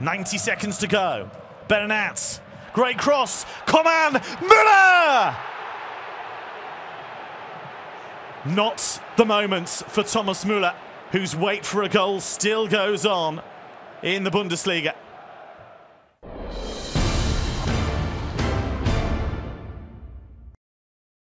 90 seconds to go. Bernat. Great cross. Coman. Müller! Not the moment for Thomas Müller, whose wait for a goal still goes on in the Bundesliga.